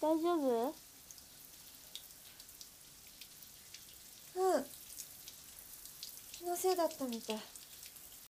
大丈夫？うん。気のせいだったみたい。